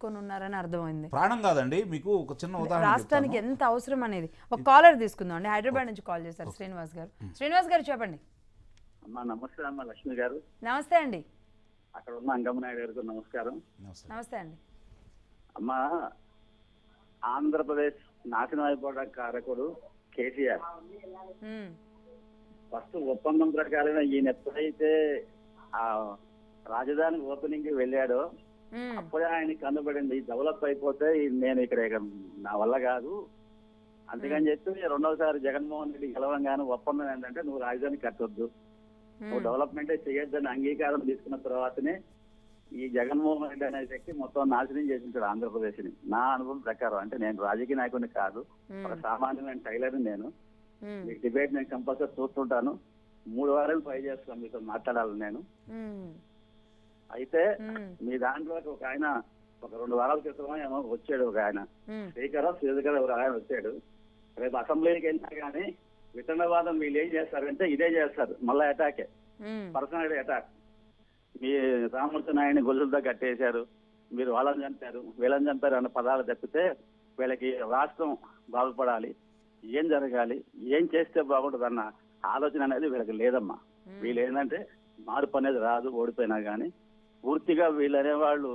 పెట్టుకొని ఉన్నారని అర్థమైంది. ప్రాణం కాదండి మీకు ఒక చిన్న ఉదాహరణ రాష్ట్రానికి. ఎంత అవసరం అనేది. ఒక కాలర్ తీసుకుందాం అండి. హైదరాబాద్ నుంచి కాల్ చేశారు శ్రీనివాస్ గారు. శ్రీనివాస్ గారు చెప్పండి. అమ్మా నమస్తే అమ్మ లక్ష్మి గారు. నమస్తే అండి. అక్కడ ఉన్న అంగమనాయుడు గారికి నమస్కారం. నమస్తే. అండి. అమ్మా ఆంధ్రప్రదేశ్ నాశనం అయిపోవడం కారకుడు కేసీఆర్. ఫస్ట్ ఒప్పందం ప్రకారం ఈయన ఎప్పుడైతే ఆ రాజధాని ఓపెనింగ్కి వెళ్ళాడో అప్పుడే ఆయన కనబడింది. డెవలప్ అయిపోతే నేను ఇక్కడ ఇక నా వల్ల కాదు. అందుకని చెప్పి రెండవసారి జగన్మోహన్ రెడ్డి గెలవంగానే ఒప్పందం ఏంటంటే నువ్వు రాజధాని కట్టొద్దు. నువ్వు డెవలప్మెంటే చేయొద్దని అంగీకారం తీసుకున్న తర్వాతనే ఈ జగన్మోహన్ రెడ్డి అనే వ్యక్తి మొత్తం నాశనం చేసింటాడు ఆంధ్రప్రదేశ్ని నా అనుభవం ప్రకారం అంటే నేను రాజకీయ నాయకుడిని కాదు. ఒక సామాన్యమైన టైలర్ నేను. మీకు డిబేట్ నేను కంపల్సరీ చూస్తుంటాను. మూడు వారాలు ట్రై చేస్తాను మీతో మాట్లాడాలి నేను. అయితే మీ దాంట్లో ఒక ఆయన ఒక రెండు వారాల క్రితం ఏమో వచ్చాడు ఒక ఆయన. స్పీకర్ స్పీకర్ ఒక ఆయన వచ్చాడు. రేపు అసెంబ్లీకి వెళ్ళినా కానీ వితండవాదం వీళ్ళు ఏం చేస్తారంటే ఇదే చేస్తారు. మళ్ళీ అటాకే. Personal attack. మీ రామూర్తి నాయుడిని గొలుసులతో కట్టేశారు. మీరు వాళ్ళని చంపారు. వీళ్ళని చంపారు అన్న పదాలు తప్పితే వీళ్ళకి రాష్ట్రం బాగుపడాలి. ఏం జరగాలి? ఏం చేస్తే బాగుంటుంది అన్న ఆలోచన అనేది వీళ్ళకి లేదమ్మా. వీళ్ళు ఏంటంటే మార్పు అనేది రాదు ఓడిపోయినా కానీ పూర్తిగా వీళ్ళు అనేవాళ్ళు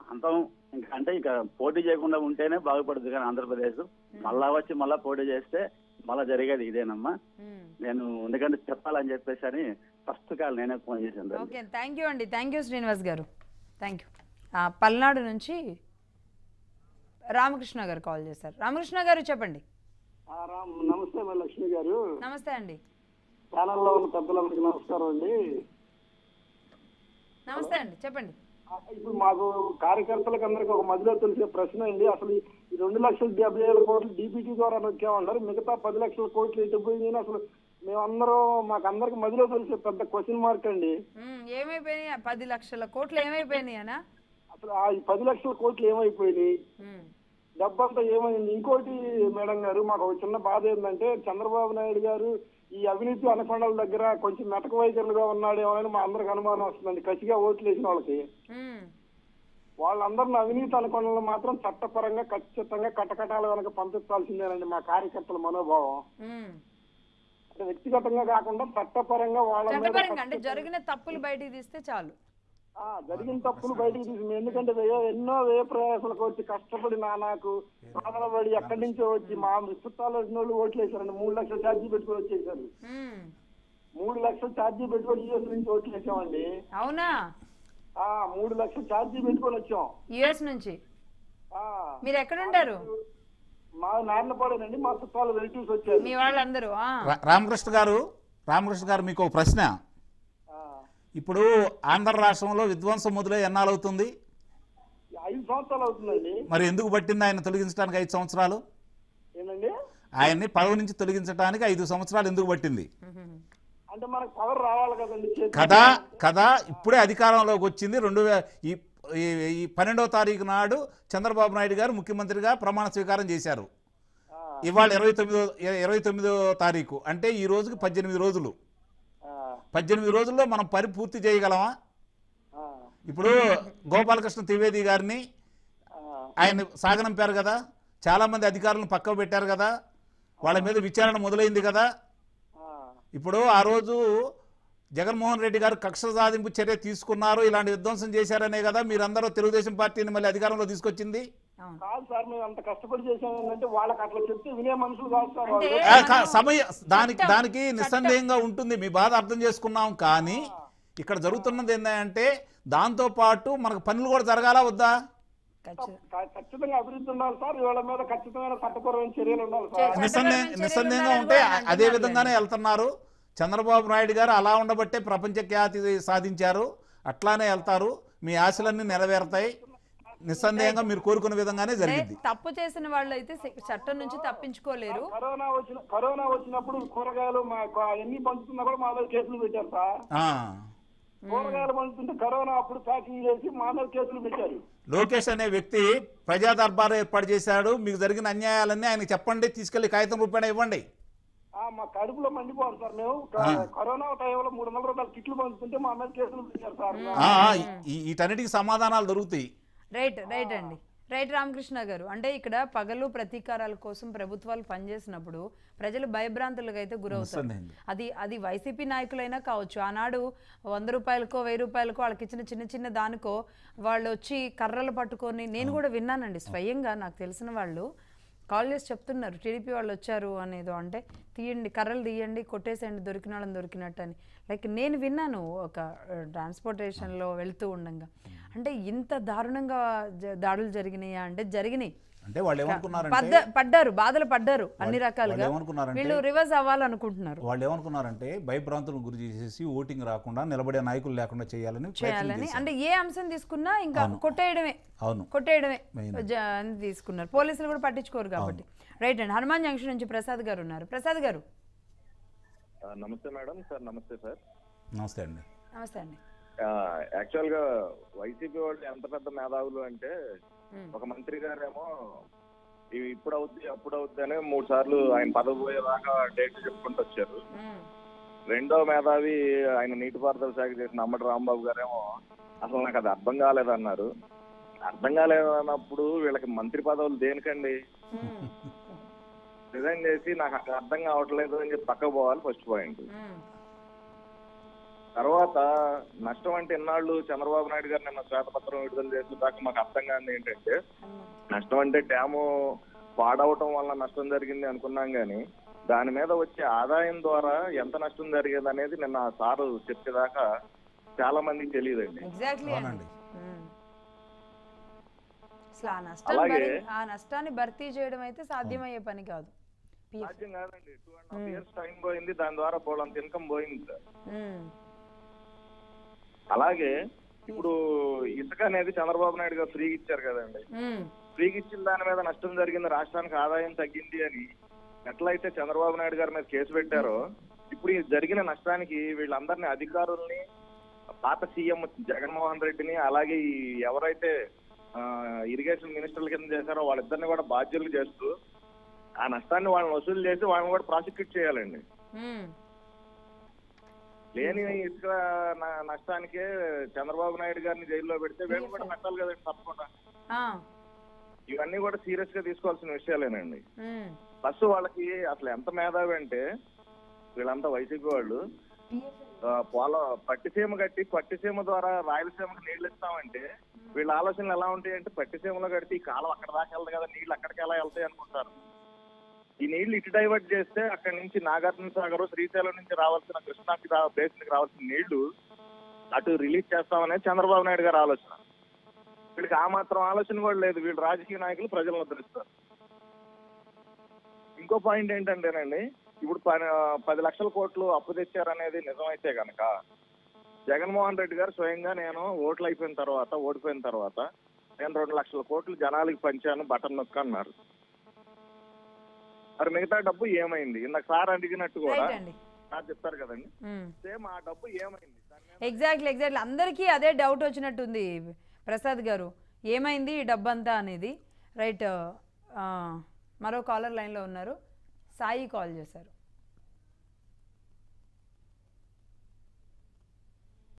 అంతం ఇంకా అంటే ఇక పోటీ చేయకుండా ఉంటేనే బాగుపడుతుంది కానీ ఆంధ్రప్రదేశ్. మళ్ళా వచ్చి మళ్ళా పోటీ చేస్తే మళ్ళా జరిగేది ఇదేనమ్మా. నేను ఎందుకంటే చెప్పాలని చెప్పేసి అని ఫస్ట్ కాల్ నేనే ఫోన్ చేశాను ఓకే థ్యాంక్ యూ అండి. Thank you Srinivas garu. Thank you. Palnadu నుంచి రామకృష్ణ గారు కాల్ చేశారు. రామకృష్ణ గారు చెప్పండి. ఆ, రామ్ నమస్తే మా లక్ష్మి గారు. నమస్తే అండి. ఛానల్లో ఉన్న పెద్దలందరికీ నమస్కారం అండి. నమస్తే అండి చెప్పండి. ఇప్పుడు మాకు కార్యకర్తలకు అందరికి ఒక మధ్యలో తెలిసే ప్రశ్న అండి. అసలు ఈ రెండు లక్షల డెబ్బై వేల కోట్లు డీబీటీ ద్వారా నొక్కామన్నారు మిగతా పది లక్షల కోట్లు ఎటు పోయింది అసలు మేమందరం మాకు అందరికి మధ్యలో తెలిసే పెద్ద క్వశ్చన్ మార్క్ అండి. ఏమైపోయినాయి? పది లక్షల కోట్లు ఏమైపోయినాయి అసలు ఆ పది లక్షల కోట్లు ఏమైపోయినాయి. డబ్బంతా ఏమైంది? ఇంకోటి మేడం గారు మాకు ఒక చిన్న బాధ ఏంటంటే చంద్రబాబు నాయుడు గారు ఈ అవినీతి అనకొండల దగ్గర కొంచెం మెటక వైఖరులుగా ఉన్నాడేమో అని మా అందరికి అనుమానం వస్తుందండి. కసిగా ఓట్లు వేసిన వాళ్ళకి. వాళ్ళందరిని అవినీతి అనుకోవడంలో మాత్రం చట్టపరంగా ఖచ్చితంగా కటకటాల వెనక పంపించాల్సిందేనండి మా కార్యకర్తల మనోభావం. వ్యక్తిగతంగా కాకుండా చట్టపరంగా వాళ్ళ జరిగిన తప్పులు బయటికి తీస్తే చాలు. జరిగిన తప్పులు బయటకు తీసింది. ఎందుకంటే ఎన్నో వ్యయ ప్రయాసాలకు వచ్చి కష్టపడి నా నాకు బాధలపడి ఎక్కడి నుంచో వచ్చి మా చుట్టాలు వచ్చిన వాళ్ళు ఓట్లు వేశారండి మూడు లక్షల ఛార్జీ పెట్టుకొని వచ్చేసారు. మూడు లక్షల ఛార్జీ పెట్టుకొని యూఎస్ నుంచి ఓట్లు వేసామండి అవునా? ఆ మూడు లక్షల ఛార్జీ పెట్టుకొని వచ్చాం. యుఎస్ నుంచి? ఆ. మీరు ఎక్కడుంటారు? మా నాన్నపాడేనండి మా చుట్టాలు రిలేటివ్స్ వచ్చారు. మీ వాళ్ళందరూ రామకృష్ణ గారు రామకృష్ణ గారు మీకు ఒక ప్రశ్న. ఇప్పుడు ఆంధ్ర రాష్ట్రంలో విధ్వంసం మొదలై ఎన్నాళ్ళవుతుంది ఐదు సంవత్సరాలు అవుతుందండి. మరి ఎందుకు పట్టింది ఆయన తొలగించడానికి ఐదు సంవత్సరాలు? ఏంటండి ఆయన్ని పదవి నుంచి తొలగించడానికి ఐదు సంవత్సరాలు ఎందుకు పట్టింది. అంటే మనకు పవర్ రావాలి కదండి. కదా కదా ఇప్పుడే అధికారంలోకి వచ్చింది. రెండు ఈ పన్నెండవ తారీఖు నాడు చంద్రబాబు నాయుడు గారు ముఖ్యమంత్రిగా ప్రమాణ స్వీకారం చేశారు. ఇవాళ ఇరవై తొమ్మిదో ఇరవై తొమ్మిదో తారీఖు. అంటే ఈ రోజుకి పద్దెనిమిది రోజులు. పద్దెనిమిది రోజుల్లో మనం పని పూర్తి చేయగలమా? ఇప్పుడు గోపాలకృష్ణ ద్వివేది గారిని ఆయన సాగనంపారు కదా? చాలామంది అధికారులను పక్కకు పెట్టారు కదా? వాళ్ళ మీద విచారణ మొదలైంది కదా? ఇప్పుడు ఆ రోజు జగన్మోహన్ రెడ్డి గారు కక్ష సాధింపు చర్య తీసుకున్నారు ఇలాంటి విధ్వంసం చేశారనే కదా మీరందరూ తెలుగుదేశం పార్టీని మళ్ళీ అధికారంలో తీసుకొచ్చింది? కాదు సార్ మేము అంత కష్టపడి చేసాం ఏంటంటే వాళ్ళకి అట్లా చెప్తే వినే మనుషులు కాదు సార్ అంటే వాళ్ళు. ఆ, కా- సమయ దానికి దానికి నిస్సందేహంగా ఉంటుంది. మీ బాధ అర్థం చేసుకున్నాం కానీ ఇక్కడ జరుగుతున్నది ఏంటంటే దాంతో పాటు మనకు పనులు కూడా జరగాలా వద్దా? ఖచ్చితంగా. క- ఖచ్చితంగా అభివృద్ధి ఉండాలి సార్. వీళ్ళ మీద ఖచ్చితమైన చట్టపరమైన చర్యలు ఉండాలి సార్. చే- నిస్సందేహం చట్టపరమైన నిస్సందేహంగా ఉంటే అదే విధంగానే వెళ్తున్నారు. చంద్రబాబు నాయుడు గారు అలా ఉండబట్టే ప్రపంచ ఖ్యాతి సాధించారు. అట్లానే వెళ్తారు. మీ ఆశలన్నీ నెరవేరుతాయి. నిస్సందేహంగా మీరు కోరుకున్న విధంగానే జరిగింది తప్పు చేసిన వాళ్ళు అయితే చట్టం నుంచి తప్పించుకోలేరు కరోనా వచ్చిన కరోనా వచ్చినప్పుడు కూరగాయలు మా ఎన్ని పంచుతున్నా కూడా మా మీద కేసులు పెట్టారు సార్. కూరగాయలు పంచుతుంటే కరోనా అప్పుడు ప్యాకింగ్ చేసి మా మీద కేసులు పెట్టారు లోకేష్ అనే వ్యక్తి ప్రజా దర్బార్ ఏర్పాటు చేశాడు మీకు జరిగిన అన్యాయాలన్నీ ఆయనకి చెప్పండి తీసుకెళ్ళి కాగితం రూపాయన ఇవ్వండి ఆ, మా కడుపులో మండిపోవాలి సార్ మేము కరోనా టైంలో మూడు వందల రూపాయలు కిట్లు పంచుతుంటే మా మీద కేసులు పెట్టారు సార్ వీటన్నిటికి సమాధానాలు దొరుకుతాయి రైట్ రైట్ అండి. రైట్ రామకృష్ణ గారు అంటే ఇక్కడ పగలు ప్రతీకారాల కోసం ప్రభుత్వాలు పనిచేసినప్పుడు ప్రజలు భయభ్రాంతులకు అయితే నిస్సందేహంగా. అది అది వైసీపీ నాయకులైనా కావచ్చు ఆనాడు వంద రూపాయలకో వెయ్యి రూపాయలకో వాళ్ళకి ఇచ్చిన చిన్న చిన్న దానికో వాళ్ళు వచ్చి కర్రలు పట్టుకొని నేను కూడా విన్నానండి స్వయంగా నాకు తెలిసిన వాళ్ళు కాల్ చేసి చెప్తున్నారు టీడీపీ వాళ్ళు వచ్చారు అనేదో అంటే తీయండి కర్రలు తీయండి కొట్టేసేయండి దొరికిన వాళ్ళని దొరికినట్టు అని. లైక్ నేను విన్నాను ఒక ట్రాన్స్పోర్టేషన్లో వెళ్తూ ఉండంగా. అంటే ఇంత దారుణంగా దాడులు జరిగినాయా అంటే జరిగినాయి. అంటే వాళ్ళు ఏమనుకున్నారంటే పడ్డ పడ్డారు బాధలు పడ్డారు అన్ని రకాలుగా. వాళ్ళు రివర్స్ అవ్వాలనుకుంటున్నారు. వాళ్ళు ఏమనుకున్నారంటే భయభ్రాంతులకు గురి చేసేసి ఓటింగ్ రాకుండా నిలబడే నాయకులు లేకుండా చేయాలని చేయాలని. అంటే ఏ అంశం తీసుకున్నా ఇంకా కొట్టేయడమే. అవును. కొట్టేయడమే తీసుకున్నారు. పోలీసులు కూడా పట్టించుకోరు కాబట్టి. రైట్ అండి. హనుమాన్ జంక్షన్ నుంచి ప్రసాద్ గారు ఉన్నారు. ప్రసాద్ గారు. నమస్తే మేడం. సార్ నమస్తే సార్. నమస్తే అండి. నమస్తే అండి. యాక్చువల్గా వైసీపీ వాళ్ళు ఎంత పెద్ద మేధావులు అంటే. ఒక మంత్రి గారేమో ఇవి ఇప్పుడు అవుద్ది అప్పుడు అవుద్ది అని మూడు సార్లు ఆయన పదవి పోయేదాకా డేట్ చెప్పుకుంటూ వచ్చారు. రెండో మేధావి ఆయన నీటిపారుదల శాఖ చేసిన అమ్మటి రాంబాబు గారేమో అసలు నాకు అది అర్థం కాలేదన్నారు అర్థం కాలేదన్నప్పుడు వీళ్ళకి మంత్రి పదవులు దేనికండి. రిజైన్ చేసి నాకు అర్థం కావట్లేదు అని చెప్పి పక్కకు పోవాలి ఫస్ట్ పాయింట్. తర్వాత నష్టం అంటే ఇన్నాళ్ళు చంద్రబాబు నాయుడు గారు నిన్న శ్వేతపత్రం విడుదల చేసిన దాకా మాకు అర్థం కాదు ఏంటంటే నష్టం అంటే డ్యాము పాడవటం వల్ల నష్టం జరిగింది అనుకున్నాం కానీ దాని మీద వచ్చే ఆదాయం ద్వారా ఎంత నష్టం జరిగేది అనేది నిన్న ఆ సారు చెప్పేదాకా చాలా మందికి తెలియదండి. అలాగే- ఆ నష్టాన్ని భర్తీ చేయడం అయితే సాధ్యమయ్యే పని కాదు. సాధ్యం కాదండి. Two and half years time పోయింది దాని ద్వారా పోలంత ఇన్కమ్ పోయింది సార్. అలాగే ఇప్పుడు ఇసుక అనేది చంద్రబాబు నాయుడు గారు ఫ్రీగా ఇచ్చారు కదండి. ఫ్రీగా ఇచ్చిన దాని మీద నష్టం జరిగింది రాష్ట్రానికి ఆదాయం తగ్గింది అని ఎట్లయితే చంద్రబాబు నాయుడు గారి మీద కేసు పెట్టారో ఇప్పుడు ఈ జరిగిన నష్టానికి వీళ్ళందరినీ అధికారుల్ని పాత సీఎం జగన్మోహన్ రెడ్డిని అలాగే ఈ ఎవరైతే ఇరిగేషన్ మినిస్టర్ల కింద చేశారో వాళ్ళిద్దరిని కూడా బాధ్యులు చేస్తూ ఆ నష్టాన్ని వాళ్ళని వసూలు చేసి వాళ్ళని కూడా ప్రాసిక్యూట్ చేయాలండి. లేని ఇసుక నష్టానికే చంద్రబాబు నాయుడు గారిని జైల్లో పెడితే వీళ్ళు కూడా పెట్టాలి కదండి తప్పకుండా. ఇవన్నీ కూడా సీరియస్గా తీసుకోవాల్సిన విషయాలేనండి. ఫస్ట్ వాళ్ళకి అసలు ఎంత మేధావి అంటే వీళ్ళంతా వైసీపీ వాళ్ళు. పొలం పట్టిసీమ కట్టి పట్టిసీమ ద్వారా రాయలసీమకు నీళ్ళు ఇస్తామంటే వీళ్ళ ఆలోచనలు ఎలా ఉంటాయి అంటే పట్టిసీమలో కడితే ఈ కాలం అక్కడ దాకా వెళ్తుంది కదా నీళ్ళు అక్కడికి ఎలా వెళ్తాయి అనుకుంటారు. ఈ నీళ్ళు ఇటు డైవర్ట్ చేస్తే అక్కడి నుంచి నాగార్జున సాగర్ శ్రీశైలం నుంచి రావాల్సిన కృష్ణాకి రా బేసిన్కి రావాల్సిన నీళ్ళు అటు రిలీజ్ చేస్తామనేది చంద్రబాబు నాయుడు గారు ఆలోచన. వీళ్ళకి ఆ మాత్రం ఆలోచన కూడా లేదు. వీళ్ళు రాజకీయ నాయకులు ప్రజలను ఉద్ధరిస్తారు. ఇంకో పాయింట్ ఏంటంటేనండి ఇప్పుడు పది లక్షల కోట్లు అప్పు తెచ్చారనేది నిజమైతే కనుక జగన్మోహన్ రెడ్డి గారు స్వయంగా నేను ఓట్లు అయిపోయిన తర్వాత ఓడిపోయిన తర్వాత నేను రెండు లక్షల కోట్లు జనాలకి పంచాను బటన్ నొక్క అన్నారు. మరి మిగతా డబ్బు ఏమైంది? ఇందాక సార్ అడిగినట్టు కూడా రైట్ అండి. సార్ చెప్తారు కదండి. సేమ్ ఆ డబ్బు ఏమైంది? దాని మీద ఎగ్జాక్ట్లీ ఎగ్జాక్ట్లీ అందరికీ అదే డౌట్ వచ్చినట్టుంది ప్రసాద్ గారు. ఏమైంది ఈ డబ్బంతా అనేది? రైట్ మరో కాలర్ లైన్లో ఉన్నారు. సాయి కాల్ చేశారు.